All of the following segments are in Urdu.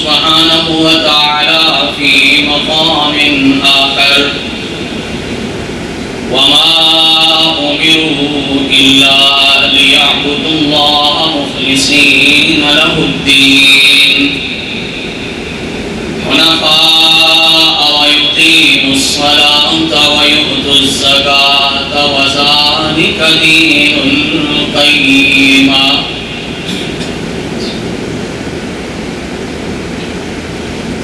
سبحانه وتعالى في مقام آخر. وما أمروا إلا ليعبدوا الله مخلصين له الدين. حنفاء ويقيموا الصلاة ويؤتوا الزكاة وذلك دين القيمة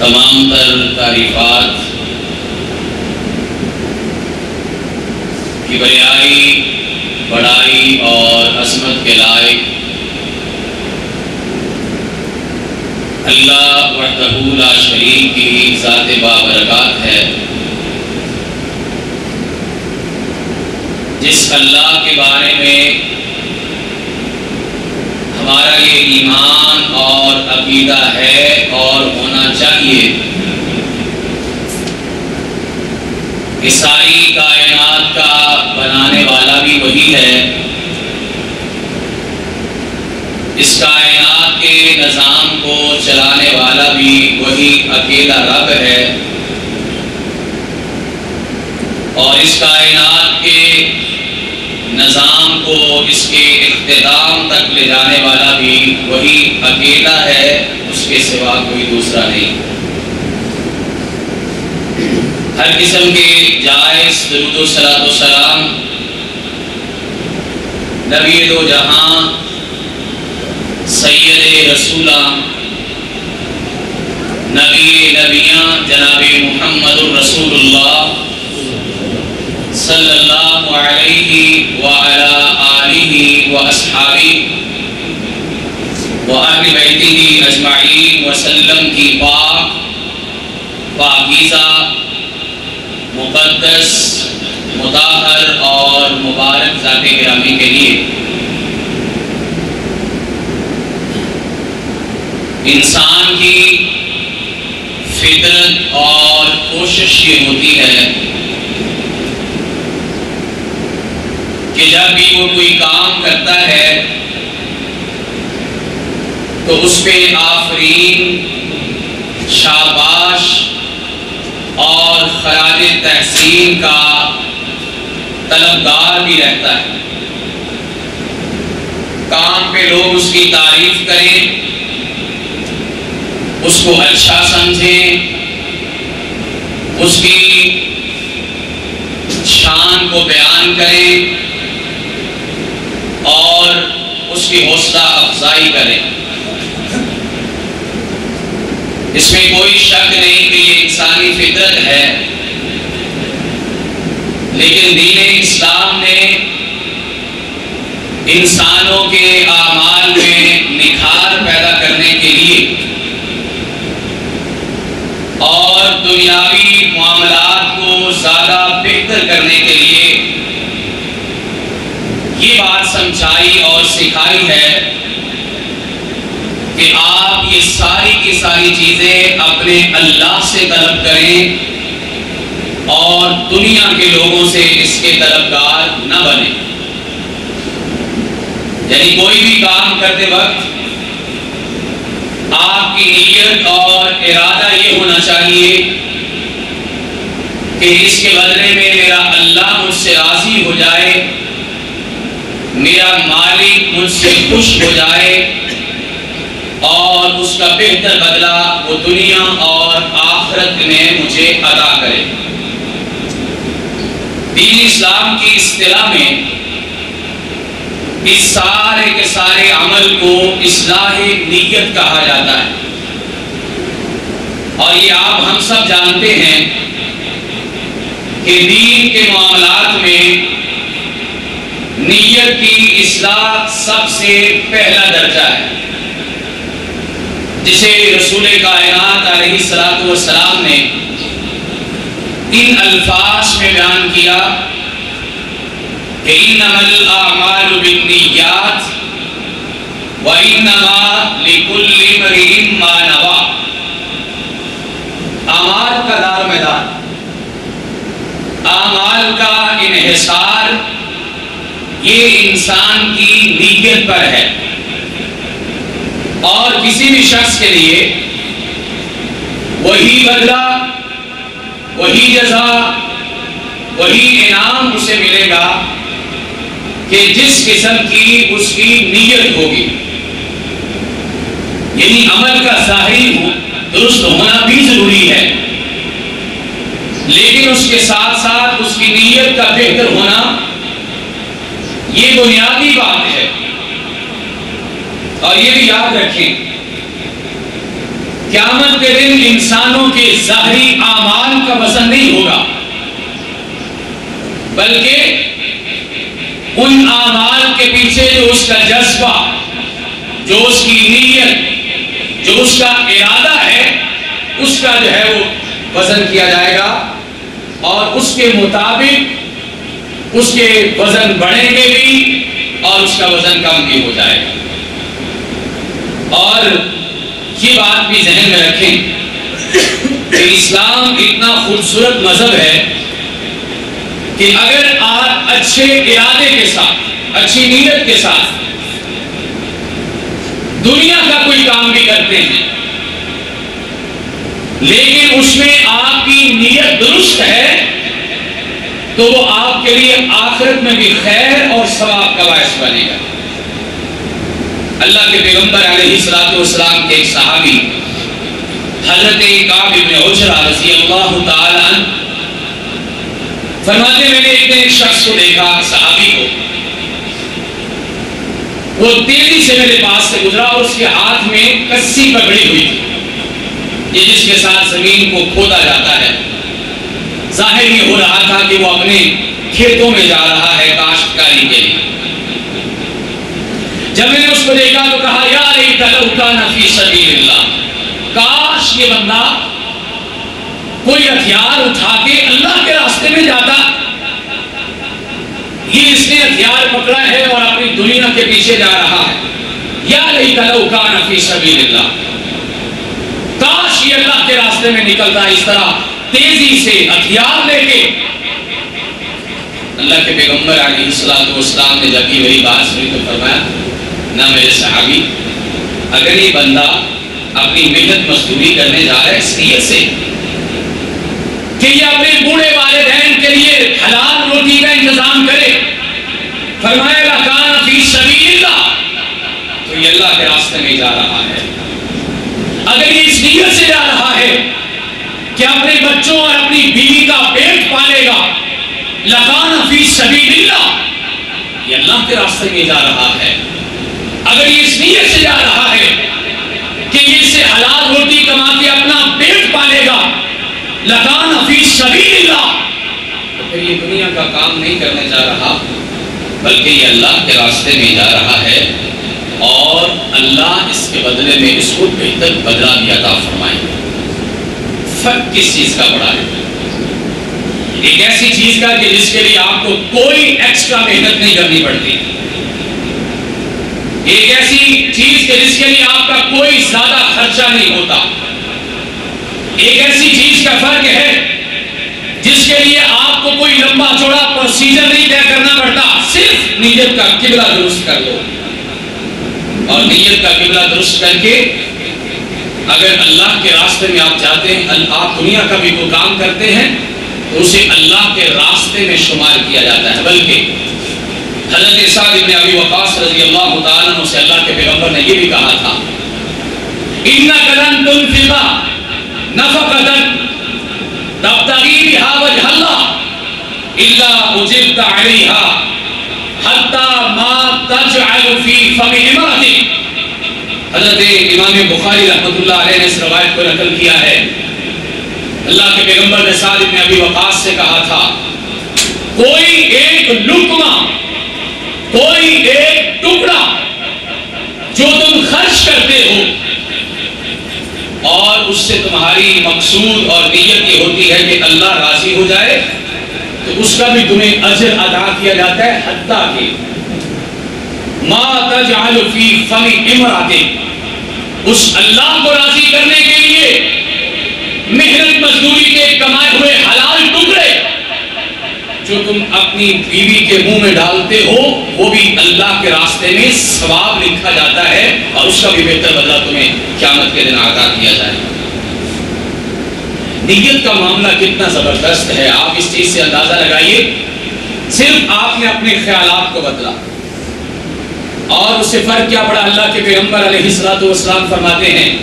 تمام تر تعریفات کی بریائی، بڑائی اور عصمت کے لائق اللہ وحدہ لا شریک کی ذات بابرکات ہے، جس اللہ کے بارے میں ہمارا یہ ایمان اور عقیدہ ہے اور ہونا چاہیے۔ کہ ساری کائنات کا بنانے والا بھی وہی ہے۔ اس کائنات کے نظام کو چلانے والا بھی وہی اکیلا رب ہے اور اس کائنات کے نظام کو اس کے تک لے جانے والا بھی وہی اکیلا ہے، اس کے سوا کوئی دوسرا نہیں۔ ہر قسم کے جائز درود و صلاۃ و سلام، نبی دو جہاں، سید رسولہ نبی نبیاں، جناب محمد الرسول اللہ صلی اللہ علیہ وعلا آلہ واصحابہ وآل بیتہ اجمعین وسلم کی پاک پاکیزہ مقدس، مطاہر اور مبارک ذات گرامی کے لیے۔ انسان کی فطرت اور کوشش یہ ہوتی ہے کہ جب بھی وہ کوئی کام کرتا ہے تو اس پہ آفرین، شاباش اور خراج تحسین کا طلبگار بھی رہتا ہے۔ کام پہ لوگ اس کی تعریف کریں، اس کو اچھا سمجھیں، اس کی شان کو بیان کریں اور اس کی حوصلہ افزائی کریں۔ اس میں کوئی شک نہیں کہ یہ انسانی فطرت ہے۔ لیکن دین اسلام نے انسانوں کے اعمال میں نکھار پیدا کرنے کے لیے اور دنیاوی معاملات کو زیادہ بہتر کرنے کے لیے یہ بات سمجھائی اور سکھائی ہے۔ کہ آپ یہ ساری کی ساری چیزیں اپنے اللہ سے طلب کریں اور دنیا کے لوگوں سے اس کے طلبگار نہ بنیں۔ یعنی کوئی بھی کام کرتے وقت آپ کی نیت اور ارادہ یہ ہونا چاہیے کہ اس کے بدلے میں میرا اللہ مجھ سے راضی ہو جائے، میرا مالک مجھ سے خوش ہو جائے۔ اور اس کا بہتر بدلہ وہ دنیا اور آخرت میں مجھے ادا کرے۔ دین اسلام کی اصطلاح میں اس سارے کے سارے عمل کو اصلاح نیت کہا جاتا ہے۔ اور یہ آپ ہم سب جانتے ہیں کہ دین کے معاملات میں نیت کی اصلاح سب سے پہلا درجہ ہے۔ جسے رسول کائنات علیہ السلام والسلام نے ان الفاظ میں بیان کیا کہ انما الاعمال بالنیات وانما لكل امرئ ما نوى اعمال کا دار میدان، اعمال کا انحصار یہ انسان کی نیت پر ہے۔ اور کسی بھی شخص کے لیے وہی بدلہ، وہی جزا، وہی انعام اسے ملے گا کہ جس قسم کی اس کی نیت ہوگی۔ یعنی عمل کا ظاہری درست ہونا بھی ضروری ہے۔ لیکن اس کے ساتھ ساتھ اس کی نیت کا بہتر ہونا یہ بنیادی بات ہے۔ اور یہ بھی یاد رکھیں، قیامت کے دن انسانوں کے ظاہری اعمال کا وزن نہیں ہوگا، بلکہ ان اعمال کے پیچھے جو اس کا جذبہ، جو اس کی نیت، جو اس کا ارادہ ہے، اس کا جو ہے وہ وزن کیا جائے گا۔ اور اس کے مطابق اس کے وزن بڑھیں گے بھی اور اس کا وزن کم بھی ہو جائے گا۔ اور یہ بات بھی ذہن میں رکھیں کہ اسلام اتنا خوبصورت مذہب ہے کہ اگر آپ اچھے ارادے کے ساتھ، اچھی نیت کے ساتھ دنیا کا کوئی کام بھی کرتے ہیں، لیکن اس میں آپ کی نیت درست ہے، تو وہ آپ کے لیے آخرت میں بھی خیر اور ثواب کا باعث بنے گا۔ اللہ کے پیغمبر علیہ السلام کے ایک صحابی، حضرت ابن عجرہ رضی اللہ تعالی عنہ، فرماتے میں نے ایک دن ایک شخص کو دیکھا صحابی کو۔ وہ تیزی سے میرے پاس سے گزرا اور اس کے ہاتھ میں کسی پکڑی ہوئی تھی۔ یہ جس کے ساتھ زمین کو کھودا جاتا ہے۔ ظاہر یہ ہو رہا تھا کہ وہ اپنے کھیتوں میں جا رہا ہے کاشتکاری کے لیے جب میں نے اس کو دیکھا تو کہا، یا فی سبیل اللہ کاش یہ بندہ کوئی ہتھیار اٹھا کے اللہ کے راستے میں جاتا۔ یہ اس نے ہتھیار پکڑا ہے اور اپنی دنیا کے پیچھے جا رہا ہے۔ یا فی سبیل اللہ کاش یہ اللہ کے راستے میں نکلتا اس طرح تیزی سے ہتھیار لے کے۔ اللہ کے پیغمبر علیہ السلام نے جب یہ وہی بات سنی تو فرمایا نہ میرے صحابی۔ اگر یہ بندہ اپنی محنت مزدوری کرنے جا رہا ہے اس نیت سے کہ یہ اپنے بوڑھے والدین کے لیے حلال روٹی کا انتظام کرے، فرمائے لکان فی سبیل اللہ تو یہ اللہ کے راستے میں جا رہا ہے۔ اگر یہ اس نیت سے جا رہا ہے کہ اپنے بچوں اور اپنی بیوی کا پیٹ پالے گا لکان فی سبیل اللہ یہ اللہ کے راستے میں جا رہا ہے۔ اگر یہ اس نیت سے جا رہا ہے کہ یہ اسے حلال روٹی کما کے اپنا پیٹ پالے گا لگان فی سبیل اللہ تو پھر یہ دنیا کا کام نہیں کرنے جا رہا، بلکہ یہ اللہ کے راستے میں جا رہا ہے۔ اور اللہ اس کے بدلے میں اس کو بہتر بدلا بھی عطا فرمائے۔ فرق کس چیز کا بڑا ہے؟ ایک ایسی چیز کا کہ جس کے لیے آپ کو کوئی ایکسٹرا محنت نہیں کرنی پڑتی۔ ایک ایسی چیز کے جس کے لیے آپ کا کوئی زیادہ خرچہ نہیں ہوتا۔ ایک ایسی چیز کا فرق ہے جس کے لیے آپ کو کوئی لمبا چوڑا پروسیجر نہیں طے کرنا پڑتا، صرف نیت کا قبلہ درست کر لو۔ اور نیت کا قبلہ درست کر کے اگر اللہ کے راستے میں آپ جاتے ہیں آپ دنیا کا بھی کوئی کام کرتے ہیں، تو اسے اللہ کے راستے میں شمار کیا جاتا ہے۔ بلکہ حضرت سعد ابن ابی وقاص رضی اللہ تعالیٰ عنہ سے اللہ کے پیغمبر نے یہ بھی کہا تھا اِنَّ قَلَن تُنْفِقَ نفقتن تبتغی بها وجه اللہ الا اجبت علیہا حتی ما تجعل فی فم امراتی حضرت امام بخاری رحمت اللہ علیہ نے اس روایت کو نقل کیا ہے۔ اللہ کے پیغمبر نے سعد ابن ابی وقاص سے کہا تھا، کوئی ایک لکمہ کوئی ایک ٹکڑا جو تم خرچ کرتے ہو اور اس سے تمہاری مقصود اور نیت یہ ہوتی ہے کہ اللہ راضی ہو جائے، تو اس کا بھی تمہیں اجر ادا کیا جاتا ہے حتیٰ کہ ما تجعل فی فم امراتے اس اللہ کو راضی کرنے کے لیے محنت مزدوری کے کمائے ہوئے حلال ٹکڑے جو تم اپنی بیوی کے منہ میں ڈالتے ہو، وہ بھی اللہ کے راستے میں ثواب لکھا جاتا ہے اور اس کا بھی بہتر بدلہ تمہیں قیامت کے دن آگاہ کیا جائے۔ نیت کا معاملہ کتنا زبردست ہے، آپ اس چیز سے اندازہ لگائیے۔ صرف آپ نے اپنے خیالات کو بدلا۔ اور اس سے فرق کیا پڑا؟ اللہ کے پیغمبر علیہ السلاۃ والسلام فرماتے ہیں،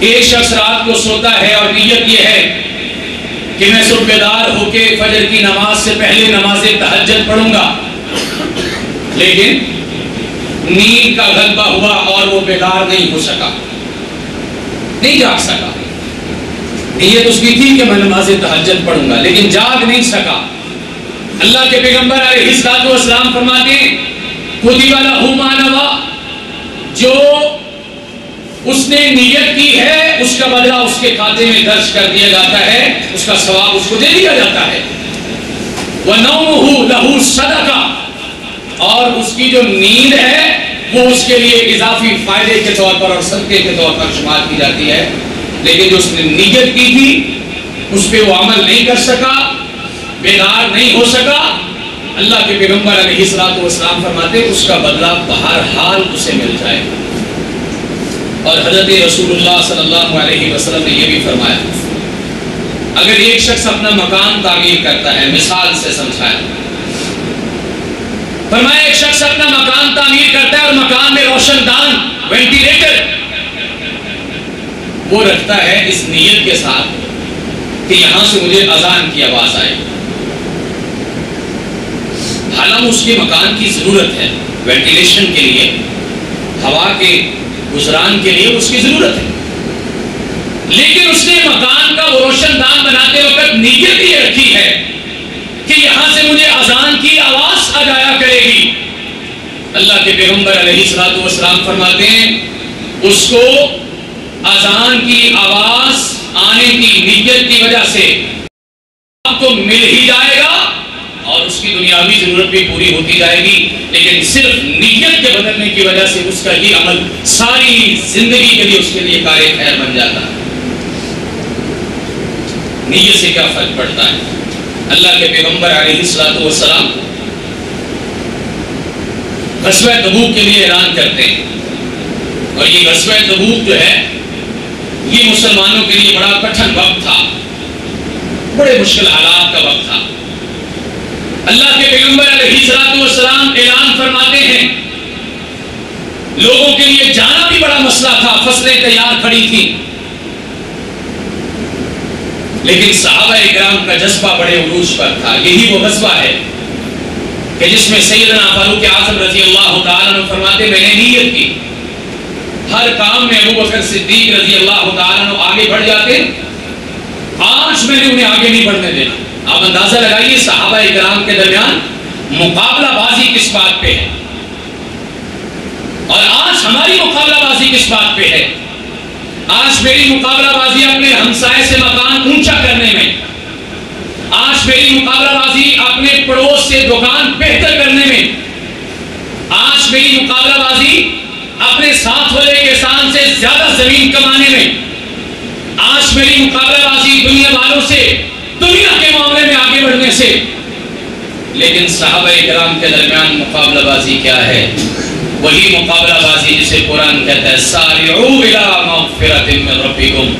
ایک شخص رات کو سوتا ہے اور نیت یہ ہے کہ میں صبح بیدار ہو کے فجر کی نماز سے پہلے نماز تحجد پڑھوں گا۔ لیکن نیند کا غلبہ ہوا اور وہ بیدار نہیں ہو سکا۔ نہیں جاگ سکا۔ نیت اس کی تھی کہ میں نماز تحجد پڑھوں گا، لیکن جاگ نہیں سکا۔ اللہ کے پیغمبر علیہ السلاط والسلام فرماتے ہیں، خودی والا ہو مانوا جو اس نے نیت اس کا بدلہ اس کے کھاتے میں درج کر دیا جاتا ہے، اس کا ثواب اس کو دے دیا جاتا ہے۔ وہ نو لہو صدقہ اور اس کی جو نیند ہے، وہ اس کے لیے اضافی فائدے کے طور پر اور صدقے کے طور پر شمار کی جاتی ہے۔ لیکن جو اس نے نیت کی تھی، اس پہ وہ عمل نہیں کر سکا بیدار نہیں ہو سکا۔ اللہ کے پیغمبر علیہ السلاط والسلام فرماتے اس کا بدلہ بہرحال اسے مل جائے۔ گا اور حضرت رسول اللہ صلی اللہ علیہ وسلم نے یہ بھی فرمایا، اگر ایک شخص اپنا مکان تعمیر کرتا ہے، مثال سے سمجھایا فرمایا، ایک شخص اپنا مکان تعمیر کرتا ہے اور مکان میں روشن دان، وینٹیلیٹر، وہ رکھتا ہے اس نیت کے ساتھ کہ یہاں سے مجھے اذان کی آواز آئے۔ حالانکہ اس کے مکان کی ضرورت ہے، وینٹیلیشن کے لیے، ہوا کے گزران کے لیے اس کی ضرورت ہے۔ لیکن اس نے مکان کا وہ روشن دان بناتے وقت نیت یہ رکھی ہے کہ یہاں سے مجھے اذان کی آواز آ جایا کرے گی۔ اللہ کے پیغمبر علیہ السلاط والسلام فرماتے ہیں، اس کو اذان کی آواز آنے کی نیت کی وجہ سے آپ کو مل ہی جائے گا اور اس کی دنیاوی ضرورت بھی پوری ہوتی جائے گی۔ لیکن صرف نیت کی وجہ سے اس کا یہ عمل ساری زندگی کے لیے اس کے لیے کار خیر بن جاتا ہے۔ نیت سے کیا فرق پڑتا ہے؟ اللہ کے پیغمبر علیہ السلاط والسلام غزوہ تبوک کے لیے اعلان کرتے ہیں۔ اور یہ غزوہ تبوک جو ہے، یہ مسلمانوں کے لیے بڑا کٹھن وقت تھا۔ بڑے مشکل حالات کا وقت تھا۔ اللہ کے پیغمبر علیہ والسلام اعلان فرماتے ہیں لوگوں کے لیے جانا بھی بڑا مسئلہ تھا، فصلیں تیار کھڑی تھی لیکن صحابہ اکرام کا جذبہ بڑے عروج پر تھا۔ یہی وہ غزوہ ہے کہ جس میں سیدنا فاروق اعظم رضی اللہ تعالیٰ نے فرماتے، میں نے نیت کی۔ ہر کام میں ابو بکر صدیق رضی اللہ تعالیٰ آگے بڑھ جاتے، آج میں نے انہیں آگے نہیں بڑھنے دینا۔ آپ اندازہ لگائیے صحابہ اکرام کے درمیان مقابلہ بازی کس بات پہ ہے؟ اور آج ہماری مقابلہ بازی کس بات پہ ہے؟ آج میری مقابلہ بازی اپنے ہمسائے سے مکان اونچا کرنے میں، آج میری مقابلہ بازی اپنے پڑوس سے دکان بہتر کرنے میں، آج میری مقابلہ بازی اپنے ساتھ والے کسان سے زیادہ زمین کمانے میں، آج میری مقابلہ بازی دنیا والوں سے، دنیا کے معاملے میں آگے بڑھنے سے۔ لیکن صحابہ کرام کے درمیان مقابلہ بازی کیا ہے؟ وہی مقابلہ بازی جسے قرآن کہتا ہے، سارعو الى مغفرت من ربکم.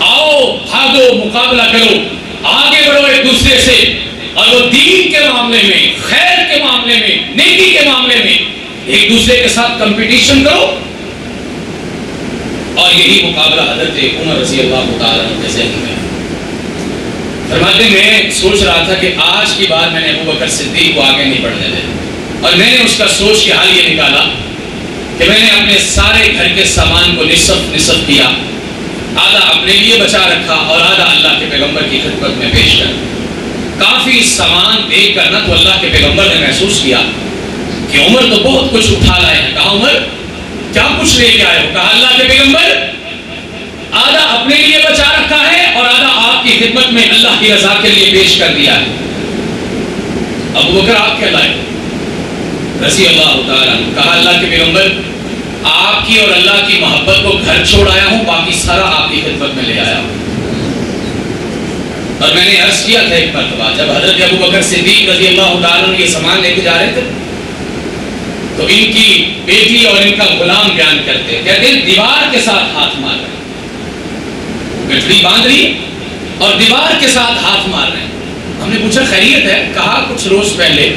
آؤ، بھاگو، مقابلہ کرو، آگے بڑھو ایک دوسرے سے۔ اور وہ دین کے معاملے میں، خیر کے معاملے میں، نیکی کے معاملے میں ایک دوسرے کے ساتھ کمپٹیشن کرو۔ اور یہی مقابلہ حضرت عمر رضی اللہ تعالیٰ کے ذہن میں فرماتے میں سوچ رہا تھا کہ آج کی بات میں نے ابو بکر صدیق کو آگے نہیں بڑھنے دے اور میں نے اس کا سوچ کے حال یہ نکالا کہ میں نے اپنے سارے گھر کے سامان کو نصف نصف کیا، آدھا اپنے لیے بچا رکھا اور آدھا اللہ کے پیغمبر کی خدمت میں پیش کر کافی سامان دیکھ کر نہ تو اللہ کے پیغمبر نے محسوس کیا کہ عمر تو بہت کچھ اٹھا لائے ہیں۔ کہا، عمر، کیا کچھ لے کے آئے ہو؟ کہا، اللہ کے پیغمبر، آدھا اپنے لیے بچا رکھا ہے اور آدھا آپ کی خدمت میں اللہ کی رضا کے لیے پیش کر دیا ہے۔ ابو بکر، آپ کیا لائے رضی اللہ تعالیٰ کہا اللہ کے پیغمبر، آپ کی اور اللہ کی محبت کو گھر چھوڑ آیا ہوں، باقی سارا آپ کی خدمت میں لے آیا ہوں۔ اور میں نے عرض کیا تھا ایک مرتبہ، جب حضرت ابو بکر صدیق رضی اللہ تعالیٰ یہ سامان لے کے جا رہے تھے، تو ان کی بیٹی اور ان کا غلام بیان کرتے کہتے ہیں، دیوار کے ساتھ ہاتھ مار رہے گٹڑی باندھ لی اور دیوار کے ساتھ ہاتھ مار رہے ہیں۔ ہم نے پوچھا، خیریت ہے؟ کہا، کچھ روز پہلے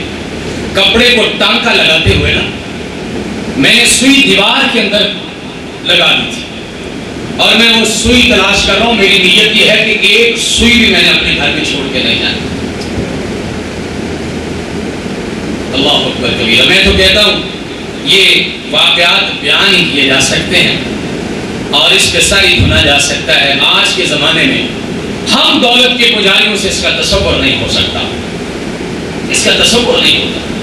کپڑے کو ٹانکا لگاتے ہوئے نا، میں نے سوئی دیوار کے اندر لگا دی تھی۔ اور میں وہ سوئی تلاش کر رہا ہوں، میری نیت یہ ہے کہ ایک سوئی بھی میں نے اپنے گھر میں چھوڑ کے نہیں جانا۔ اللہ اکبر کبیرہ، میں تو کہتا ہوں، یہ واقعات بیان ہی کیے جا سکتے ہیں اور اس پہ ساری دھنا جا سکتا ہے۔ آج کے زمانے میں ہم دولت کے پجاریوں سے اس کا تصور نہیں ہو سکتا۔ اس کا تصور نہیں ہوتا۔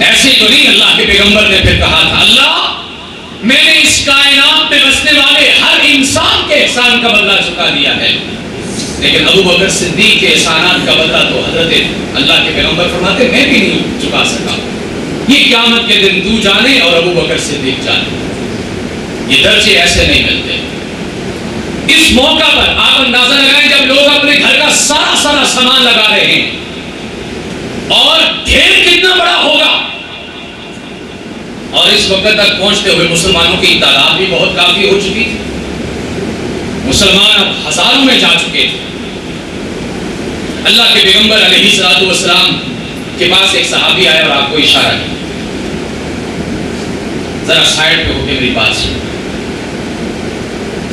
ایسے تو نہیں اللہ کے پیغمبر نے پھر کہا تھا، اللہ، میں نے اس کائنات میں بسنے والے ہر انسان کے احسان کا بدلہ چکا دیا ہے۔ لیکن ابو بکر صدیق کے احسانات کا بدلہ تو حضرت اللہ کے پیغمبر فرماتے، میں بھی نہیں چکا سکا۔ یہ قیامت کے دن تو جانے اور ابو بکر صدیق جانے۔ یہ درجے ایسے نہیں ملتے۔ اس موقع پر آپ اندازہ لگائیں، جب لوگ اپنے گھر کا سارا سارا سامان لگا رہے ہیں اور ڈھیر کے کتنا بڑا ہوگا؟ اور اس وقت تک پہنچتے ہوئے مسلمانوں کی تعداد بھی بہت کافی ہو چکی تھی۔ مسلمان اب ہزاروں میں جا چکے تھے۔ اللہ کے پیغمبر علیہ صلاحت والسلام کے پاس ایک صحابی آیا اور آپ کو اشارہ کیا۔ ذرا سائڈ پہ ہو کے میری بات سن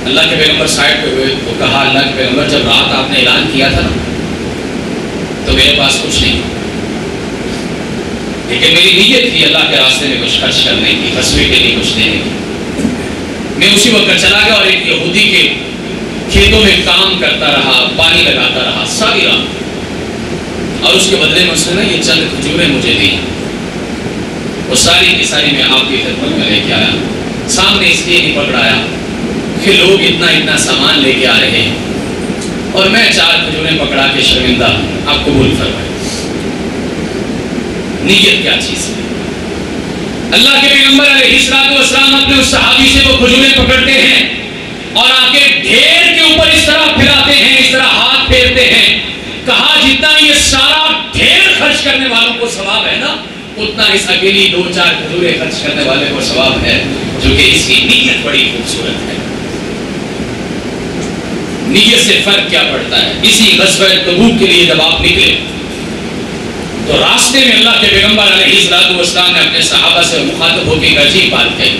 اللہ کے پیغمبر سائڈ پہ ہوئے تو کہا، اللہ کے پیغمبر، جب رات آپ نے اعلان کیا تھا نا تو میرے پاس کچھ نہیں۔ لیکن میری نیت تھی اللہ کے راستے میں کچھ خرچ کرنے کی قصبے کے لیے کچھ دینے کی۔ میں اسی وقت چلا گیا اور ایک یہودی کے کھیتوں میں کام کرتا رہا، پانی لگاتا رہا، ساری رات۔ اور اس کے بدلے میں اس نے نا یہ چند کھجوریں مجھے دی وہ ساری کی ساری میں آپ کی خدمت میں لے کے آیا۔ سامنے اس لیے نہیں پکڑایا۔ کہ لوگ اتنا اتنا سامان لے کے آ رہے ہیں۔ اور میں چار کھجوریں پکڑا کے شرمندہ آپ قبول فرمائے نیت کیا چیز ہے؟ اللہ کے پیغمبر علیہ السلام والسلام اپنے اس صحابی سے وہ کھجوریں پکڑتے ہیں اور آ کے ڈھیر کے اوپر اس طرح پھیلاتے ہیں، اس طرح ہاتھ پھیرتے ہیں۔ کہا، جتنا یہ سارا ڈھیر خرچ کرنے والوں کو ثواب ہے نا، اتنا اس اکیلی دو چار کھجوریں خرچ کرنے والے کو ثواب ہے، جو کہ اس کی نیت بڑی خوبصورت ہے۔ نیت سے فرق کیا پڑتا ہے؟ اسی غزوہ تبوک کے لیے جب آپ نکلے تو راستے میں اللہ کے پیغمبر علیہ الصلوۃ والسلام نے اپنے صحابہ سے مخاطب ہو کے ایک عجیب بات کہی۔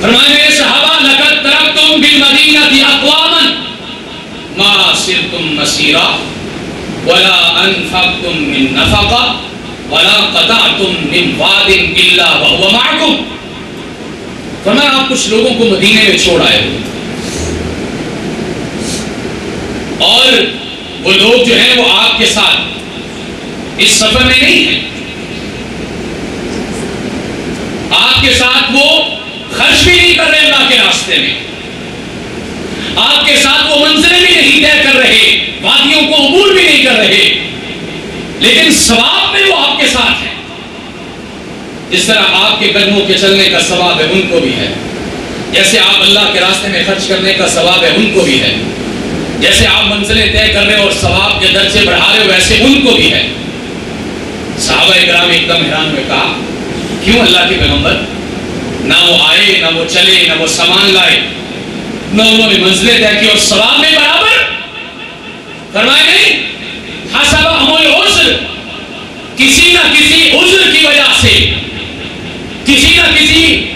فرمایا، میرے صحابہ، لقد ترکتم بالمدینہ اقواما ما سرتم مسیرا ولا انفقتم من نفقا ولا قطعتم من واد الا وهو معكم. فرمایا، آپ کچھ لوگوں کو مدینے میں چھوڑ آئے ہو۔ اور وہ لوگ جو ہیں، وہ آپ کے ساتھ اس سفر میں نہیں ہیں آپ کے ساتھ وہ خرچ بھی نہیں کر رہے اللہ کے راستے میں۔ آپ کے ساتھ وہ منزلیں بھی نہیں طے کر رہے، وادیوں کو عبور بھی نہیں کر رہے۔ لیکن ثواب میں وہ آپ کے ساتھ ہیں۔ جس طرح آپ کے قدموں کے چلنے کا ثواب ہے ان کو بھی ہے۔ جیسے آپ اللہ کے راستے میں خرچ کرنے کا ثواب ہے ان کو بھی ہے۔ جیسے آپ منزلیں طے کر رہے اور ثواب کے درجے بڑھا رہے، ویسے ان کو بھی ہے۔ صحابہ اکرام ایک دم حیران میں کہا، کیوں اللہ کے پیغمبر؟ نہ وہ آئے، نہ وہ چلے، نہ وہ سامان لائے، نہ انہوں نے منزلیں طے کی اور ثواب میں برابر۔ فرمائے نہیں ہاں حسب امول عذر کسی نہ کسی عذر کی وجہ سے، کسی نہ کسی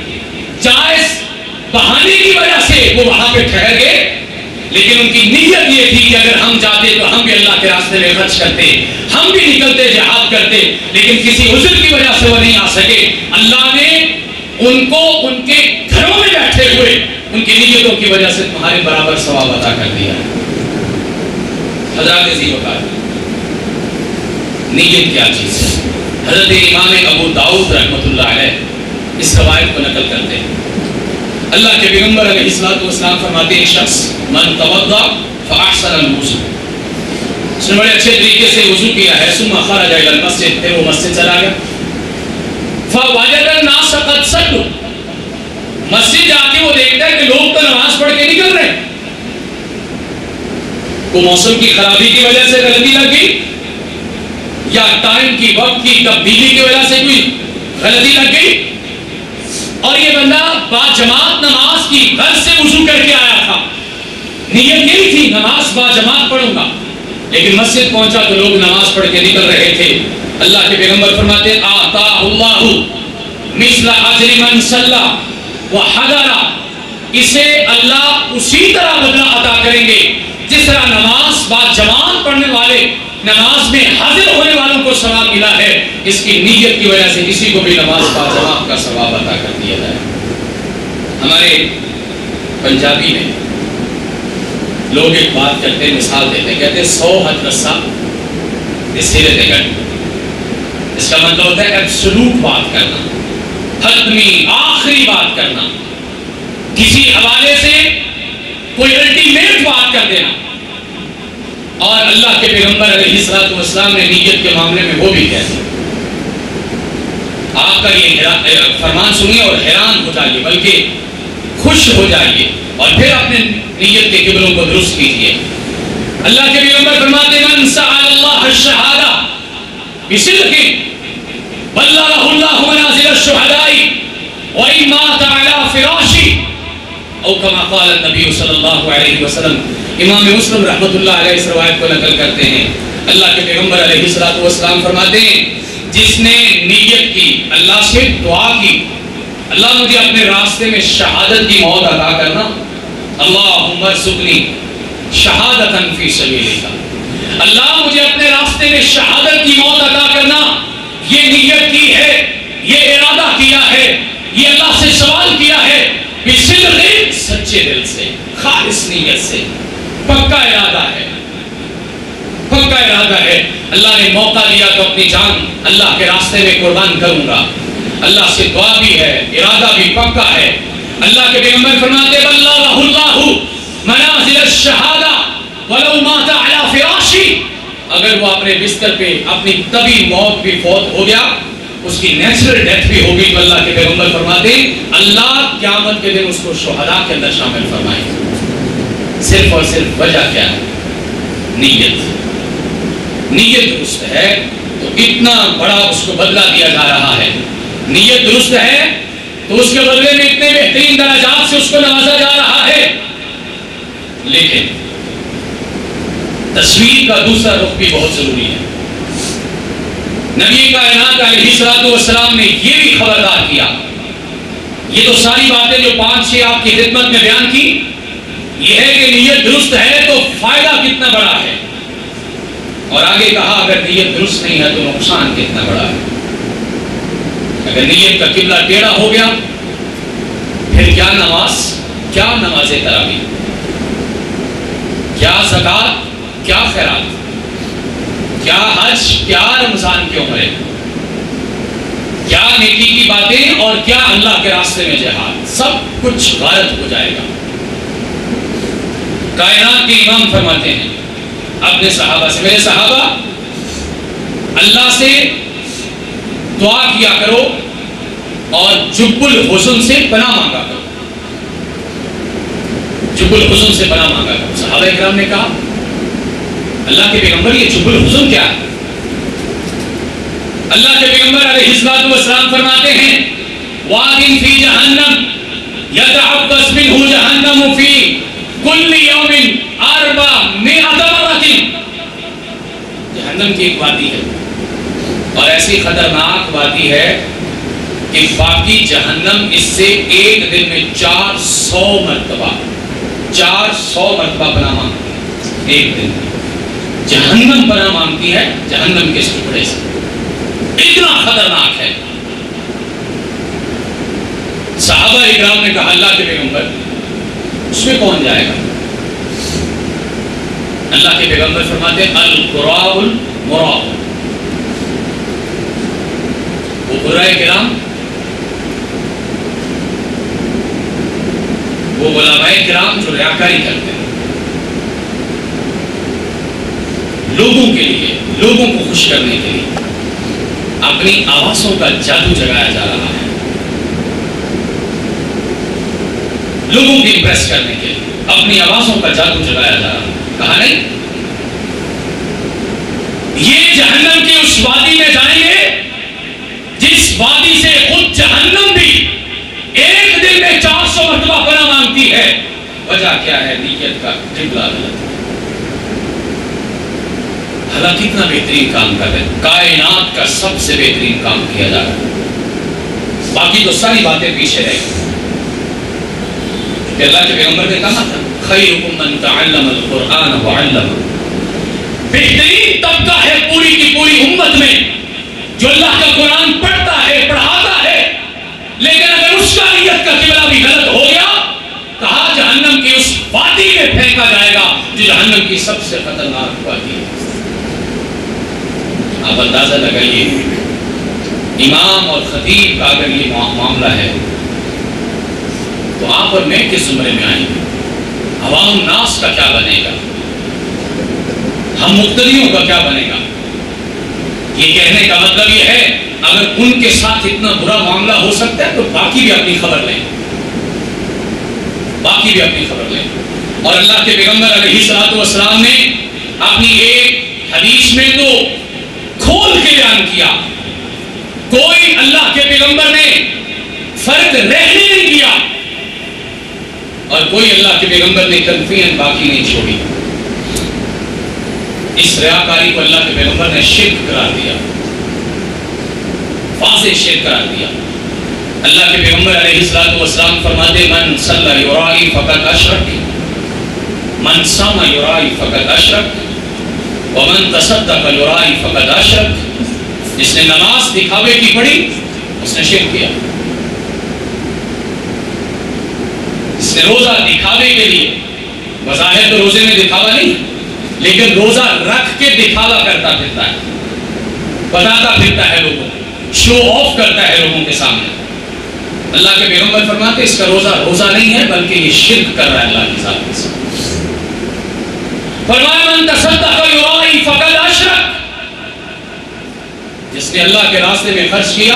جائز بہانے کی وجہ سے وہ وہاں پہ ٹھہر گئے۔ لیکن ان کی نیت یہ تھی کہ اگر ہم جاتے تو ہم بھی اللہ کے راستے میں خرچ کرتے۔ ہم بھی نکلتے جہاد کرتے لیکن کسی عذر کی وجہ سے وہ نہیں آ سکے۔ اللہ نے ان کو ان کے گھروں میں بیٹھے ہوئے ان کی نیتوں کی وجہ سے تمہارے برابر ثواب عطا کر دیا۔ حضرات عزیز وقار، نیت کیا چیز ہے؟ حضرت امام ابو داؤد رحمۃ اللہ علیہ اس قواعد کو نقل کرتے ہیں۔ اللہ کے پیغمبر علیہ الصلوۃ والسلام فرماتے ہیں، شخص، من توضا فاحسن الوضوء. اس نے بڑے اچھے طریقے سے وضو کیا ہے۔ ثم خرج الى المسجد، پھر وہ مسجد چلا گیا۔ فوجد الناس قد صلوا مسجد جا کے وہ دیکھتا ہے کہ لوگ تو نماز پڑھ کے نکل رہے ہیں۔ کو موسم کی خرابی کی وجہ سے غلطی لگ گئی؟ یا ٹائم کی وقت کی تبدیلی کی وجہ سے کوئی غلطی لگ گئی؟ اور یہ بندہ با جماعت نماز کی گھر سے وضو کر کے آیا تھا۔ نیت یہی تھی، نماز با جماعت پڑھوں گا۔ لیکن مسجد پہنچا تو لوگ نماز پڑھ کے نکل رہے تھے۔ اللہ کے پیغمبر فرماتے آتا اللہ مثل اجر من صلی وحضر اسے اللہ اسی طرح بدلہ عطا کریں گے، جس طرح نماز بعد جماعت پڑھنے والے، نماز میں حاضر ہونے والوں کو ثواب ملا ہے۔ اس کی نیت کی وجہ سے کسی کو بھی نماز بعد جماعت کا ثواب عطا کر دیا جائے۔ ہمارے پنجابی میں لوگ ایک بات کرتے ہیں، مثال دیتے ہیں، کہتے ہیں سو حد رسا اس سیرے دے گھر اس کا مطلب ہوتا ہے ایبسلوٹ بات کرنا، حتمی آخری بات کرنا۔ کسی حوالے سے کوئی الٹیمیٹ بات کر دینا۔ اور اللہ کے پیغمبر علیہ السلام والسلام نے نیت کے معاملے میں وہ بھی کہہ دیا۔ آپ کا یہ فرمان سنیے اور حیران ہو جائیے، بلکہ خوش ہو جائیے۔ اور پھر اپنے نیت کے قبلوں کو درست کیجیے اللہ کے پیغمبر فرماتے من سعال اللہ الشہادہ بصدق بلغہ اللہ منازل الشہداء وإن مات على فراشی او کما قال النبی صلی اللہ علیہ وسلم۔ امام مسلم رحمت اللہ علیہ اس روایت کو نقل کرتے ہیں۔ اللہ کے پیغمبر علیہ السلام فرماتے ہیں، جس نے نیت کی، اللہ سے دعا کی، اللہ مجھے اپنے راستے میں شہادت کی موت عطا کرنا اللہم ارزقنی شہادتا فی سبیلک اللہ مجھے اپنے راستے میں شہادت کی موت عطا کرنا، یہ نیت کی ہے، یہ ارادہ کیا ہے، یہ اللہ سے سوال کیا ہے بصدق سچے دل سے، خالص نیت سے۔ پکا ارادہ ہے۔ پکا ارادہ ہے۔ اللہ نے موقع دیا تو اپنی جان اللہ کے راستے میں قربان کروں گا۔ اللہ سے دعا بھی ہے، ارادہ بھی پکا ہے۔ اللہ کے پیغمبر فرماتے واللہ اللہ منازل الشہادہ ولو مات علی فراشی اگر وہ اپنے بستر پہ اپنی طبی موت بھی فوت ہو گیا، اس کی نیچرل ڈیتھ بھی ہوگی تو اللہ کے پیغمبر فرماتے اللہ قیامت کے دن اس کو شہداء کے اندر شامل فرمائیں گے صرف اور صرف وجہ کیا ہے؟ نیت۔ نیت درست ہے تو اتنا بڑا اس کو بدلہ دیا جا رہا ہے۔ نیت درست ہے تو اس کے بدلے میں اتنے بہترین درجات سے اس کو نوازا جا رہا ہے۔ لیکن تصویر کا دوسرا رخ بھی بہت ضروری ہے۔ نبی کائنات علیہ الصلوۃ والسلام نے یہ بھی خبردار کیا۔ یہ تو ساری باتیں جو پانچ چھ آپ کی خدمت میں بیان کی، یہ ہے کہ نیت درست ہے تو فائدہ کتنا بڑا ہے؟ اور آگے کہا، اگر نیت درست نہیں ہے تو نقصان کتنا بڑا ہے؟ اگر نیت کا قبلہ ٹیڑھا ہو گیا، پھر کیا نماز؟ کیا نماز تراوی؟ کیا زکات؟ کیا خیرات؟ کیا حج؟ کیا رمضان کی عمریں؟ کیا نیکی کی باتیں اور کیا اللہ کے راستے میں جہاد؟ سب کچھ غلط ہو جائے گا۔ کائنات کے امام فرماتے ہیں، اپنے صحابہ سے، میرے صحابہ، اللہ سے دعا کیا کرو اور جب الحسن سے پناہ مانگا کرو۔ جب الحسن سے پناہ مانگا کرو۔ صحابہ اکرام نے کہا، اللہ کے پیغمبر، یہ جب الحسن کیا ہے؟ اللہ کے پیغمبر علیہ السلام والسلام فرماتے ہیں وَاقِن فِي جَهَنَّمْ، يَتَعَبَّسْ مِنْهُ جَهَنَّمُ فِي كُلِّ يَوْمٍ عَرْبَ مِعَةَ جہنم کی ایک وادی ہے۔ ایسی خطرناک وادی ہے کہ باقی جہنم اس سے ایک دن میں چار سو مرتبہ، چار سو مرتبہ پناہ مانگتی ہے، ایک دن میں۔ جہنم پناہ مانگتی ہے، جہنم کے اس ٹکڑے سے۔ اتنا خطرناک ہے۔ صحابہ اکرام نے کہا، اللہ کے پیغمبر، اس میں کون جائے گا؟ اللہ کے پیغمبر فرماتے القراء المراء۔ وہ کرام، وہ علماء کرام جو ریاکاری کرتے ہیں، لوگوں کے لیے، لوگوں کو خوش کرنے کے لیے اپنی آوازوں کا جادو جگایا جا رہا ہے۔ لوگوں کی امپریس کرنے کے لیے اپنی آوازوں کا جادو جگایا جا رہا ہے۔ کہا نہیں؟ یہ جہنم کی اس وادی میں جائیں گے جس وادی سے خود جہنم بھی ایک دن میں چار سو مرتبہ پناہ مانگتی ہے۔ وجہ کیا ہے؟ نیت کا قبلہ غلط۔ اللہ کتنا بہترین کام کر رہے ہیں۔ کائنات کا سب سے بہترین کام کیا جا رہا ہے۔ باقی تو ساری باتیں پیچھے رہ گئی کہ اللہ کے پیغمبر نے کہا تھا، خیرکم من تعلم القرآن وعلم بہترین طبقہ ہے پوری کی پوری امت میں جو اللہ کا قرآن پڑھتا ہے پڑھاتا ہے، لیکن اگر اس کا نیت کا قبلہ بھی غلط ہو گیا، کہا جہنم کی اس وادی میں پھینکا جائے گا جو جہنم کی سب سے خطرناک وادی ہے۔ آپ اندازہ لگائیے، امام اور خطیب کا اگر یہ معاملہ ہے، تو آپ اور میں کس زمرے میں آئیں گے؟ عوام ناس کا کیا بنے گا؟ ہم مقتدیوں کا کیا بنے گا؟ یہ کہنے کا مطلب یہ ہے اگر ان کے ساتھ اتنا برا معاملہ ہو سکتا ہے تو باقی بھی اپنی خبر لیں۔ باقی بھی اپنی خبر لیں۔ اور اللہ کے پیغمبر علیہ السلام والسلام نے اپنی ایک حدیث میں تو کھول کے بیان کیا۔ کوئی اللہ کے پیغمبر نے فرق رہنے نہیں کیا اور کوئی اللہ کے پیغمبر نے کنفین باقی نہیں چھوڑی۔ اس ریاکاری کو اللہ کے پیغمبر نے شرک قرار دیا۔ واضح شرک قرار دیا۔ اللہ کے پیغمبر علیہ السلام والسلام فرماتے، من صلی یرائی فقط اشرک من سام یرائی فقط اشرک ومن تصدق یرائی فقط اشرک۔ جس نے نماز دکھاوے کی پڑھی، اس نے شرک کیا۔ جس نے روزہ دکھاوے کے لیے، بظاہر تو روزے میں دکھاوا نہیں، لیکن روزہ رکھ کے دکھاوا کرتا پھرتا ہے۔ بتاتا پھرتا ہے لوگوں شو آف کرتا ہے لوگوں کے سامنے۔ اللہ کے پیغمبر فرماتے اس کا روزہ روزہ نہیں ہے، بلکہ یہ شرک کر رہا ہے اللہ کے ساتھ فرمایا، من تصدق یرائی فقد اشرک جس نے اللہ کے راستے میں خرچ کیا،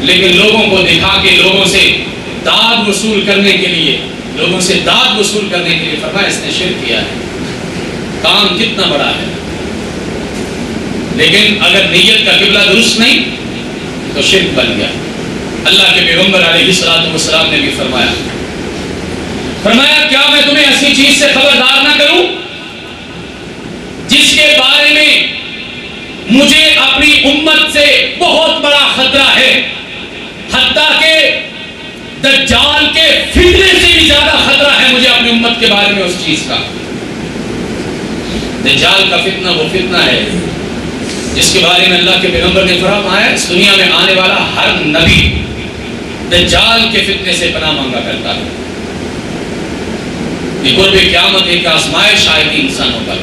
لیکن لوگوں کو دکھا کے لوگوں سے داد وصول کرنے کے لیے، لوگوں سے داد وصول کرنے کے لیے فرمایا، اس نے شرک کیا ہے۔ کام کتنا بڑا ہے۔ لیکن اگر نیت کا قبلہ درست نہیں تو شرک بن گیا۔ اللہ کے پیغمبر علیہ السلام والسلام نے بھی فرمایا۔ فرمایا، کیا میں تمہیں ایسی چیز سے خبردار نہ کروں جس کے بارے میں مجھے اپنی امت سے بہت بڑا خطرہ ہے؟ حتیٰ کہ دجال کے فتنے سے بھی زیادہ خطرہ ہے مجھے اپنی امت کے بارے میں اس چیز کا۔ دجال کا فتنہ وہ فتنہ ہے جس کے بارے میں اللہ کے پیغمبر نے فرمایا اس دنیا میں آنے والا ہر نبی دجال کے فتنے سے پناہ مانگا کرتا ہے۔ یہ قرب قیامت ایک آزمائش آئے گی انسانوں پر۔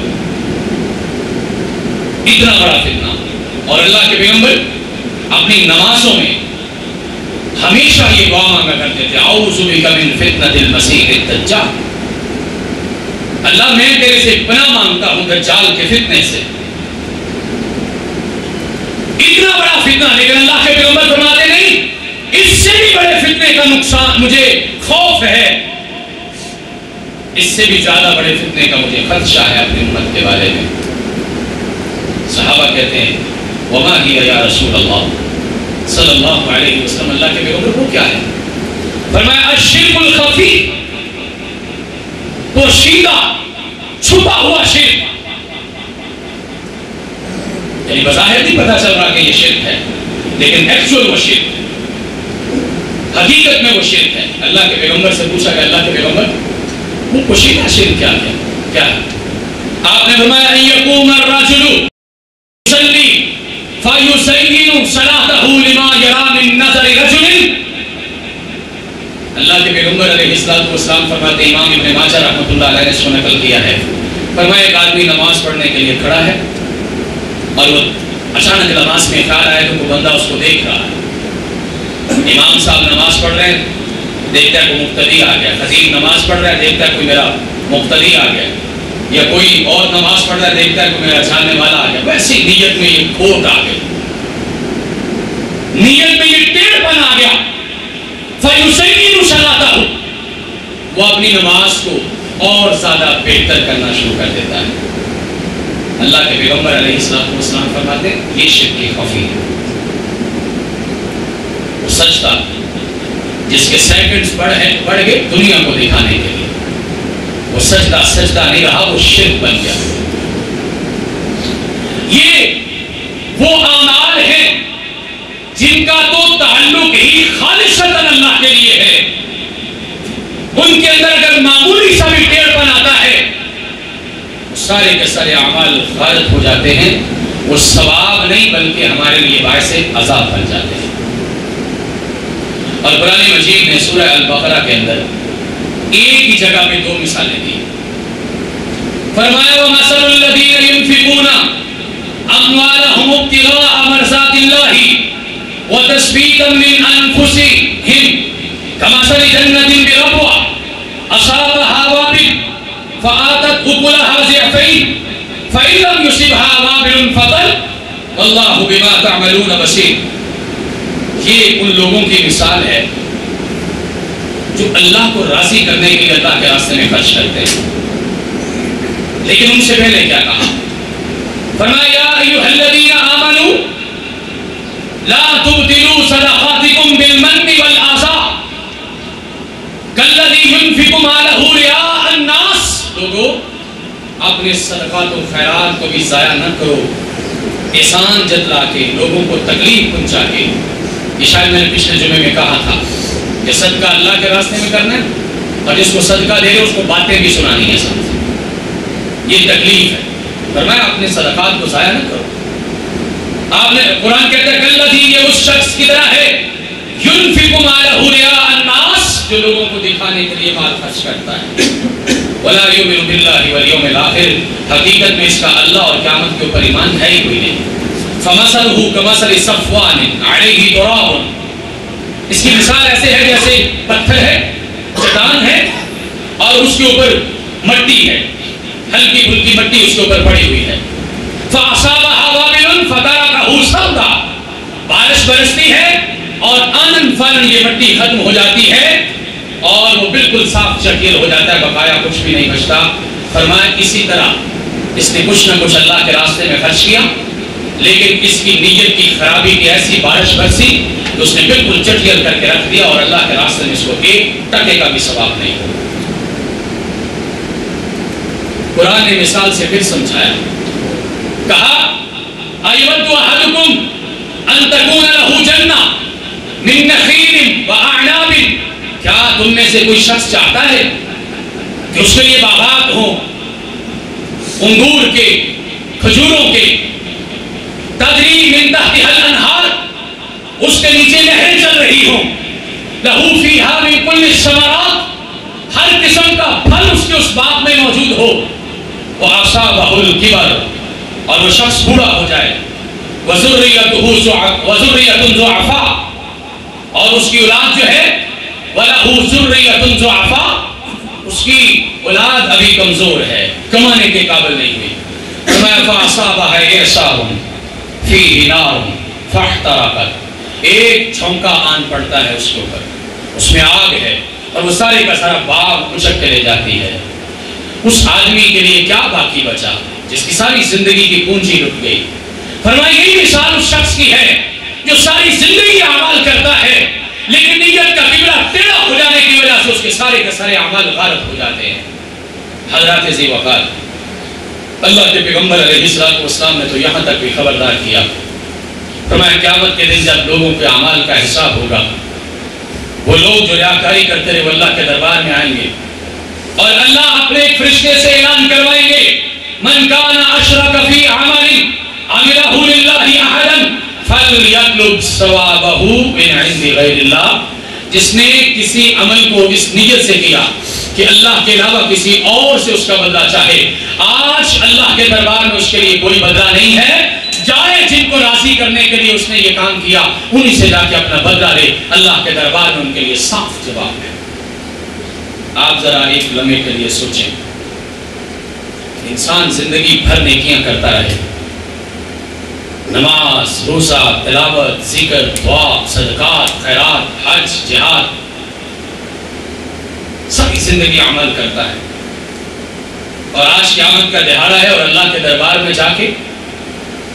اتنا بڑا فتنہ۔ اور اللہ کے پیغمبر اپنی نمازوں میں ہمیشہ یہ دعا مانگا کرتے تھے، اعوذ بک من فتنۃ المسیح الدجال اللہ، میں تیرے سے پناہ مانگتا ہوں دجال کے فتنے سے اتنا بڑا فتنہ لیکن اللہ کے پیغمبر فرماتے نہیں، اس سے بھی بڑے فتنے کا نقصان مجھے خوف ہے۔ اس سے بھی زیادہ بڑے فتنے کا مجھے خدشہ ہے اپنی امت کے بارے میں۔ صحابہ کہتے ہیں، وما ہی یا رسول اللہ؟ صلی اللہ علیہ وسلم، اللہ کے پیغمبر، وہ کیا ہے؟ فرمایا، الشرک الخفی پوشیدہ چھپا ہوا شرک۔ یعنی بظاہر نہیں پتا چل رہا کہ یہ شرک ہے۔ لیکن ایکچوئل وہ شرک ہے۔ حقیقت میں وہ شرک ہے۔ اللہ کے پیغمبر سے پوچھا گیا اللہ کے پیغمبر، وہ پوشیدہ شرک کیا ہے؟ کیا ہے؟ آپ نے فرمایا، ان یقوم الرجل یصلی فیسین صلاته لما یرا من نظر رجل. اللہ کے پیغمبر علیہ السلام والسلام فرماتے ہیں امام ابن ماجہ رحمۃ اللہ علیہ نے اس کو نقل کیا ہے۔ فرمایا، ایک آدمی نماز پڑھنے کے لیے کھڑا ہے اور وہ اچانک نماز میں خیال آئے تو کوئی بندہ اس کو دیکھ رہا ہے۔ امام صاحب نماز پڑھ رہے ہیں، دیکھتا ہے کوئی مقتدی آ گیا۔ خطیب نماز پڑھ رہا ہے، دیکھتا ہے کوئی میرا مقتدی آ گیا۔ یا کوئی اور نماز پڑھ رہا ہے، دیکھتا ہے کوئی میرا جاننے والا آ گیا۔ ویسی نیت میں یہ کھوٹ آ گئی نیت میں یہ ٹیڑھ پن آ گیا۔ فیسین صلاته۔ وہ اپنی نماز کو اور زیادہ بہتر کرنا شروع کر دیتا ہے۔ اللہ کے پیغمبر علیہ السلام والسلام فرماتے ہیں، یہ شرک کی خفی ہے۔ وہ سجدہ جس کے سیکنڈز بڑھ ہیں، بڑھ گئے دنیا کو دکھانے کے لیے۔ وہ سجدہ سجدہ نہیں رہا، وہ شرک بن گیا۔ یہ وہ اعمال ہیں جن کا تو تعلق ہی خالص اللہ کے لیے ہے ان کے اندر اگر معمولی سا بھی ٹیڑھ پن آتا ہے سارے کے سارے اعمال غارت ہو جاتے ہیں۔ وہ ثواب نہیں، بلکہ ہمارے لیے باعث عذاب بن جاتے ہیں۔ اور قرآن مجید نے سورہ البقرہ کے اندر ایک ہی جگہ پہ دو مثالیں دی۔ فرمایا، وَمَثَلُ الَّذِينَ يُنفِقُونَ أَمْوَالَهُمُ ابْتِغَاءَ مَرْضَاتِ اللَّهِ وَتَثْبِيتًا مِنْ أَنفُسِهِمْ كَمَثَلِ يُصِبْهَا وَابِلٌ فَطَلٌ واللہ بما تعملون بَصِيرٌ. یہ ان لوگوں کی مثال ہے جو اللہ کو راضی کرنے کے لیے اللہ کے راستے میں خرچ کرتے ہیں. لیکن ان سے پہلے کیا کہا؟ فرمایا ایوہ الذین آمنوا، لا اپنے صدقات و خیرات کو بھی ضائع نہ کرو۔ احسان جتلا کے لوگوں کو تکلیف پہنچا کے۔ یہ شاید میں نے پچھلے جمعے میں کہا تھا کہ صدقہ اللہ کے راستے میں کرنا ہے اور جس کو صدقہ دے رہے اس کو باتیں بھی سنانی ہے ساتھ۔ یہ تکلیف ہے۔ فرمایا، اپنے صدقات کو ضائع نہ کرو۔ آپ نے قرآن کہتے ہیں کلذی یہ اس شخص کی طرح ہے ينفق مالہ رعاء الناس جو لوگوں کو دکھانے کے لیے مال خرچ کرتا ہے۔ ولا یؤمن باللہ والیوم الاخر حقیقت میں اس کا اللہ اور قیامت کے اوپر ایمان ہے ہی کوئی نہیں۔ فمثلہ کمثل صفوان علیہ تراب۔ اس کی مثال ایسے ہے جیسے پتھر ہے، چٹان ہے اور اس کے اوپر مٹی ہے۔ ہلکی پھلکی مٹی اس کے اوپر پڑی ہوئی ہے۔ فاصابها وابل فتركه صلدا بارش برستی ہے اور آنن فانن یہ مٹی ختم ہو جاتی ہے۔ اور وہ بالکل صاف شکیل ہو جاتا ہے، بقایا کچھ بھی نہیں بچتا۔ فرمایا، اسی طرح اس نے کچھ نہ کچھ اللہ کے راستے میں خرچ کیا، لیکن اس کی نیت کی خرابی کی ایسی بارش برسی تو اس نے بالکل چٹیل کر کے رکھ دیا اور اللہ کے راستے میں اس کو ایک ٹکے کا بھی ثواب نہیں ہو قرآن نے مثال سے پھر سمجھایا۔ کہا ایود احدکم ان تکون له جنہ من نخیل کیا تم میں سے کوئی شخص چاہتا ہے کہ اس کے لیے باغات ہوں؟ انگور کے، کھجوروں کے۔ تدری من تحتها الانہار، اس کے نیچے نہریں چل رہی ہوں۔ لہو فیہا من کل الثمرات، ہر قسم کا پھل اس کے اس باغ میں موجود ہو۔ وَأَصَابَهُ الْكِبَرُ اور وہ شخص بوڑھا ہو جائے۔ وَذُرِّيَّتُهُ وَذُرِّيَّةٌ ضُعَفَاء اور اس کی اولاد جو ہے وَلَهُ ذُرِّيَّةٌ ضُعَفَاء۔ اس کی اولاد ابھی کمزور ہے، کمانے کے قابل نہیں ہوئی۔ فَمَا فَأَصَابَهَا إِعْصَارٌ فِيهِ نَارٌ فَاحْتَرَقَتْ۔ ایک چھونکا آن پڑتا ہے اس کے اوپر۔ اس میں آگ ہے اور وہ سارے کا سارا باغ اچک کے لے جاتی ہے۔ اس آدمی کے لیے کیا باقی بچا؟ جس کی ساری زندگی کی پونجی لٹ گئی۔ فرمائی یہی مثال اس شخص کی ہے جو ساری زندگی اعمال کرتا ہے۔ لیکن نیت کا قبلہ ٹیڑھا ہو جانے کی وجہ سے اس کے سارے کے سارے اعمال غارت ہو جاتے ہیں۔ حضرات ذی وقار اللہ کے پیغمبر علیہ السلام نے تو یہاں تک بھی خبردار کیا۔ فرمایا قیامت کے دن جب لوگوں کے اعمال کا حساب ہوگا، وہ لوگ جو ریاکاری کرتے رہے، وہ اللہ کے دربار میں آئیں گے۔ اور اللہ اپنے ایک فرشتے سے اعلان کروائیں گے، من کان اشرک فی عمل عملہ للہ احدا فلیطلب ثوابہ من عند غیر اللہ جس نے کسی عمل کو اس نیت سے کیا کہ اللہ کے علاوہ کسی اور سے اس کا بدلہ چاہے۔ آج اللہ کے دربار میں اس کے لیے کوئی بدلہ نہیں ہے۔ جائے جن کو راضی کرنے کے لیے اس نے یہ کام کیا، انہی سے جا کے اپنا بدلہ لے۔ اللہ کے دربار میں ان کے لیے صاف جواب ہے۔ آپ ذرا ایک لمحے کے لیے سوچیں۔ انسان زندگی بھر نیکیاں کرتا رہے۔ نماز، روزہ، تلاوت، ذکر، دعا، صدقات، خیرات، حج، جہاد۔ ساری زندگی عمل کرتا ہے۔ اور آج قیامت کا دہاڑا ہے اور اللہ کے دربار میں جا کے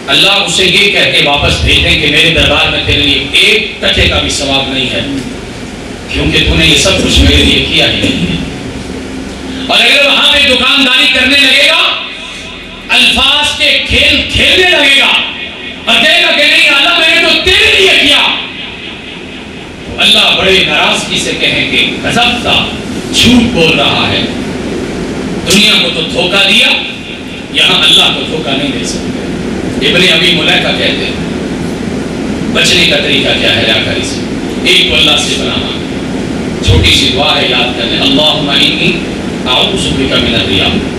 اللہ اسے یہ کہہ کے واپس بھیج دیں کہ میرے دربار میں تیرے لیے ایک ٹکے کا بھی ثواب نہیں ہے۔ کیونکہ تو نے یہ سب کچھ میرے لیے کیا ہی نہیں ہے۔ اور اگر وہاں پہ دکانداری کرنے لگے گا، الفاظ کے کھیل کھیلنے لگے گا اور کہے گا کہ نہیں اللہ میں نے تو تیرے لیے کیا۔ اللہ بڑے ناراضگی سے کہیں کہ غضب تھا جھوٹ بول رہا ہے۔ دنیا کو تو دھوکہ دیا، یہاں اللہ کو دھوکہ نہیں دے سکتے۔ ابن ابھی ملیکہ کہتے ہیں، بچنے کا طریقہ کیا ہے ریاکاری سے؟ ایک تو اللہ سے بنا مانگ چھوٹی سی دعا ہے یاد کرنے، اللہم انی اعوذ بک من الریا۔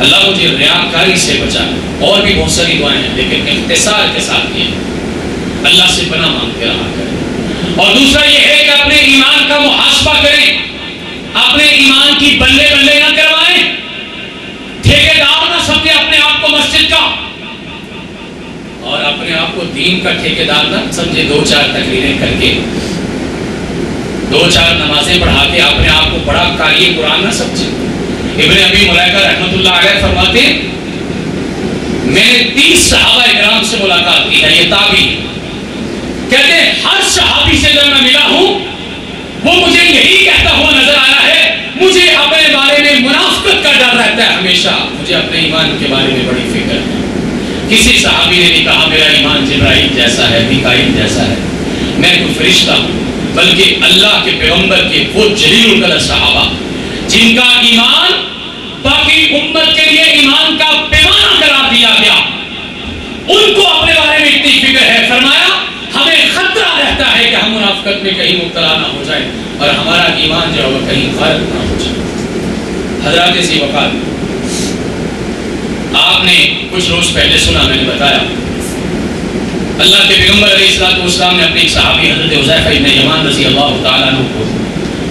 اللہ مجھے ریاکاری سے بچا اور بھی بہت ساری دعائیں ہیں، لیکن اختصار کے ساتھ یہ اللہ سے بنا مانگتے رہا کریں۔ اور دوسرا یہ ہے کہ اپنے ایمان کا محاسبہ کریں۔ اپنے ایمان کی بلے بلے نہ کروائیں۔ ٹھیکیدار نہ سمجھے اپنے آپ کو مسجد کا۔ اور اپنے آپ کو دین کا ٹھیکیدار نہ سمجھے۔ دو چار تقریریں کر کے، دو چار نمازیں پڑھا کے اپنے آپ کو بڑا کاری قرآن نہ سمجھے۔ ابن ابی ملائکہ رحمت اللہ علیہ فرماتے ہیں، میں نے تیس صحابہ اکرام سے ملاقات کی ہے، یہ تابعی۔ کہتے ہیں، ہر صحابی سے جب میں ملا ہوں، وہ مجھے یہی کہتا ہوا نظر آیا ہے، مجھے اپنے بارے میں منافقت کا ڈر رہتا ہے ہمیشہ۔ مجھے اپنے ایمان کے بارے میں بڑی فکر ہے۔ کسی صحابی نے نہیں کہا، میرا ایمان جبرائیل جیسا ہے، میکائیل جیسا ہے۔ میں کوئی فرشتہ ہوں، بلکہ اللہ کے پیغمبر کے وہ جلیل القدر صحابہ، جن کا ایمان باقی امت کے لیے ایمان کا پیمانہ قرار دیا گیا۔ ان کو اپنے بارے میں اتنی فکر ہے، فرمایا، ہمیں خطرہ رہتا ہے کہ ہم منافقت میں کہیں مبتلا نہ ہو جائے اور ہمارا ایمان جو ہے وہ کہیں غرق نہ ہو جائے۔ حضرات سی وقات آپ نے کچھ روز پہلے سنا، میں نے بتایا۔ اللہ کے پیغمبر علیہ السلام والسلام نے اپنے ایک صحابی حضرت عزیفہ ابن یمان رضی اللہ تعالیٰ عنہ کو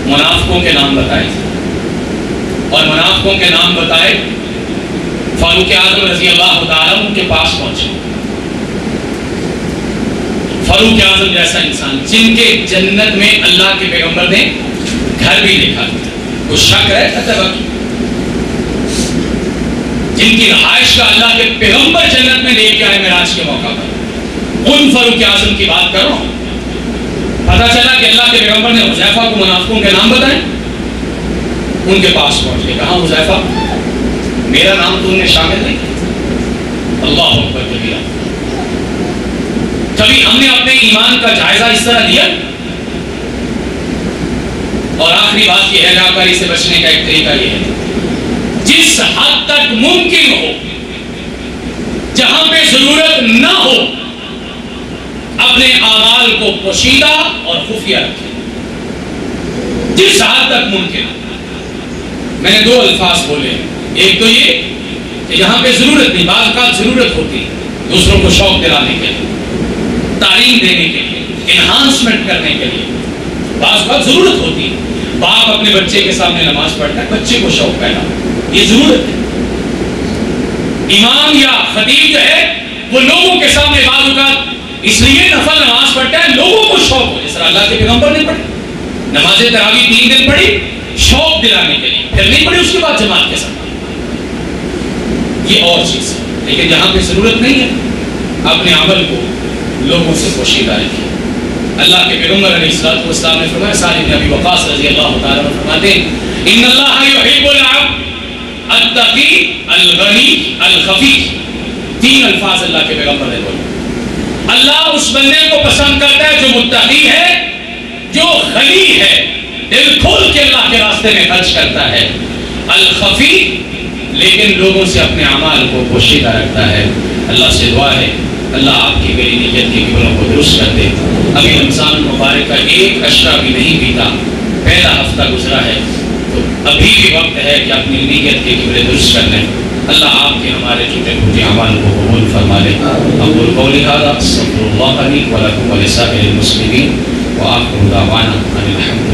منافقوں کے نام بتائے۔ اور منافقوں کے نام بتائے، فاروق اعظم رضی اللہ تعالیٰ ان کے پاس پہنچے۔ فاروق اعظم جیسا انسان، جن کے جنت میں اللہ کے پیغمبر نے گھر بھی دیکھا۔ کچھ شک ہے جن کی رہائش کا اللہ کے پیغمبر جنت میں لے کے آئے میراج کے موقع پر۔ ان فاروق اعظم کی بات کر رہا پتا چلا کہ اللہ کے پیغمبر نے حذیفہ کو منافقوں کے نام بتائے۔ ان کے پاس پہنچ کے کہا حذیفہ میرا نام تو نے شامل نہیں اللہ اکبر کبھی کبھی ہم نے اپنے ایمان کا جائزہ اس طرح لیا اور آخری بات یہ ہے ریاکاری سے بچنے کا ایک طریقہ یہ ہے۔ جس حد تک ممکن ہو، جہاں پہ ضرورت نہ ہو، اپنے اعمال کو پوشیدہ اور خفیہ رکھیں جس حد تک ممکن ہو۔ میں نے دو الفاظ بولے۔ ایک تو یہ کہ یہاں پہ ضرورت نہیں، بعض اوقات ضرورت ہوتی دوسروں کو شوق دلانے کے لیے، تعلیم دینے کے لیے انہانسمنٹ کرنے کے لیے۔ بعض اوقات ضرورت ہوتی۔ باپ اپنے بچے کے سامنے نماز پڑھتا ہے، بچے کو شوق پیدا یہ ضرورت ہے۔ امام یا خطیب جو ہے، وہ لوگوں کے سامنے بعض اوقات اس لیے نفل نماز پڑھتا ہے، لوگوں کو شوق ہو، جس طرح اللہ کے پیغمبر نے پڑھی نماز تراوی تین دن پڑھی شوق دلانے کے لیے۔ پھر نہیں پڑھی اس کے بعد جماعت کے ساتھ۔ یہ اور چیز ہے۔ لیکن جہاں پہ ضرورت نہیں ہے۔ اپنے عمل کو لوگوں سے پوشیدہ رکھیے اللہ کے پیغمبر علیہ الصلوۃ والسلام نے فرمایا سعد بن ابی وقاص رضی اللہ تعالی عنہ فرماتے ہیں، ان اللہ یحب العبد التقی الغنی الخفی. تین الفاظ اللہ کے پیغمبر نے بولے۔ اللہ اس بندے کو پسند کرتا ہے جو متقی ہے، جو غنی ہے۔ دل کھول کے اللہ کے راستے میں خرچ کرتا ہے۔ الخفی، لیکن لوگوں سے اپنے اعمال کو پوشیدہ رکھتا ہے۔ اللہ سے دعا ہے، اللہ آپ کی میری نیت کے قبلوں کو درست کر دے۔ ابھی رمضان مبارک کا ایک اشرا بھی نہیں پیتا پہلا ہفتہ گزرا ہے۔ تو ابھی بھی وقت ہے کہ اپنی نیت کے قبلے درست کر لیں۔ اللہ آپ کے ہمارے چھوٹے چھوٹے اعمال کو قبول فرما لے۔ ابو القول هذا، استغفر الله لي ولكم ولسائر المسلمين واخر دعوانا ان الحمد